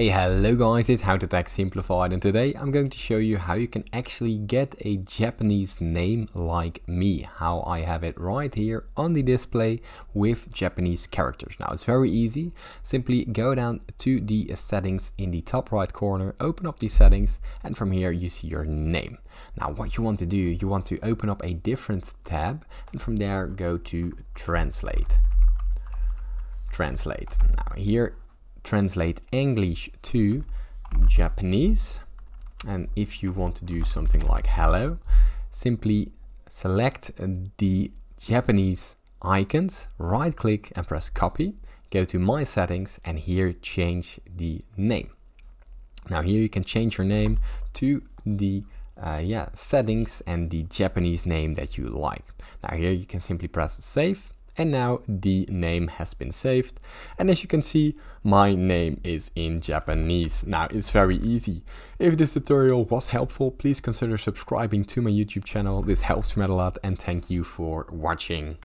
Hey, hello guys, it's How to Tech Simplified and today I'm going to show you how you can actually get a Japanese name like me, how I have it right here on the display with Japanese characters. Now it's very easy, simply go down to the settings in the top right corner, open up the settings and from here you see your name. Now what you want to do, you want to open up a different tab and from there go to translate translate. Now here translate English to Japanese. And if you want to do something like hello, simply select the Japanese icons, right click and press copy, go to my settings and here change the name. Now here you can change your name to the uh, yeah settings and the Japanese name that you like. Now here you can simply press save and now the name has been saved and as you can see my name is in Japanese. Now it's very easy. If this tutorial was helpful please consider subscribing to my YouTube channel. This helps me a lot and thank you for watching.